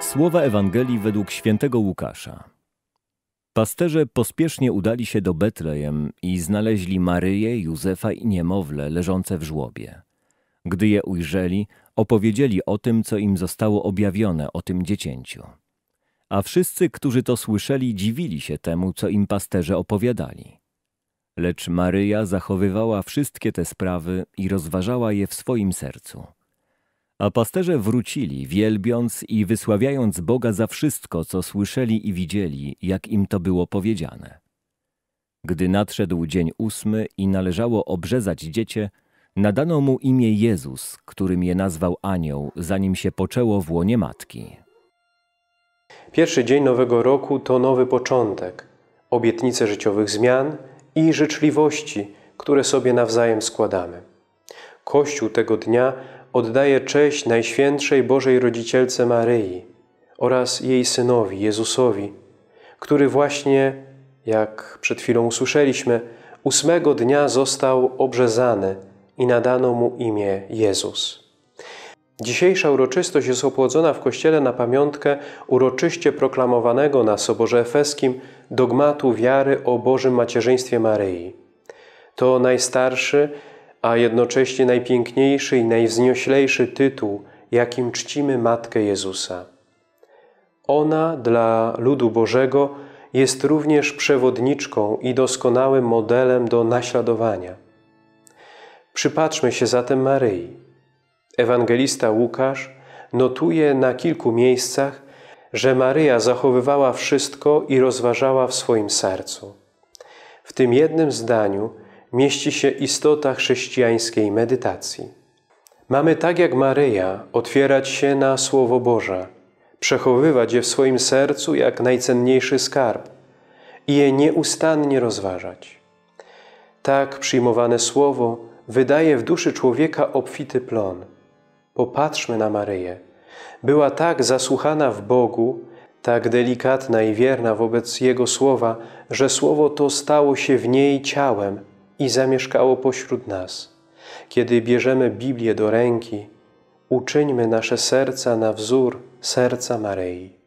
Słowa Ewangelii według świętego Łukasza. Pasterze pospiesznie udali się do Betlejem i znaleźli Maryję, Józefa i niemowlę leżące w żłobie. Gdy je ujrzeli, opowiedzieli o tym, co im zostało objawione o tym dziecięciu. A wszyscy, którzy to słyszeli, dziwili się temu, co im pasterze opowiadali. Lecz Maryja zachowywała wszystkie te sprawy i rozważała je w swoim sercu. A pasterze wrócili, wielbiąc i wysławiając Boga za wszystko, co słyszeli i widzieli, jak im to było powiedziane. Gdy nadszedł dzień ósmy i należało obrzezać dziecię, nadano mu imię Jezus, którym je nazwał anioł, zanim się poczęło w łonie matki. Pierwszy dzień nowego roku to nowy początek, obietnice życiowych zmian i życzliwości, które sobie nawzajem składamy. Kościół tego dnia oddaje cześć Najświętszej Bożej Rodzicielce Maryi oraz jej Synowi Jezusowi, który właśnie, jak przed chwilą usłyszeliśmy, ósmego dnia został obrzezany i nadano mu imię Jezus. Dzisiejsza uroczystość jest opłodzona w Kościele na pamiątkę uroczyście proklamowanego na Soborze Efeskim dogmatu wiary o Bożym Macierzyństwie Maryi. To najstarszy a jednocześnie najpiękniejszy i najwznioślejszy tytuł, jakim czcimy Matkę Jezusa. Ona dla ludu Bożego jest również przewodniczką i doskonałym modelem do naśladowania. Przypatrzmy się zatem Maryi. Ewangelista Łukasz notuje na kilku miejscach, że Maryja zachowywała wszystko i rozważała w swoim sercu. W tym jednym zdaniu mieści się istota chrześcijańskiej medytacji. Mamy tak jak Maryja otwierać się na Słowo Boże, przechowywać je w swoim sercu jak najcenniejszy skarb i je nieustannie rozważać. Tak przyjmowane Słowo wydaje w duszy człowieka obfity plon. Popatrzmy na Maryję. Była tak zasłuchana w Bogu, tak delikatna i wierna wobec Jego Słowa, że Słowo to stało się w niej ciałem i zamieszkało pośród nas. Kiedy bierzemy Biblię do ręki, uczyńmy nasze serca na wzór serca Maryi.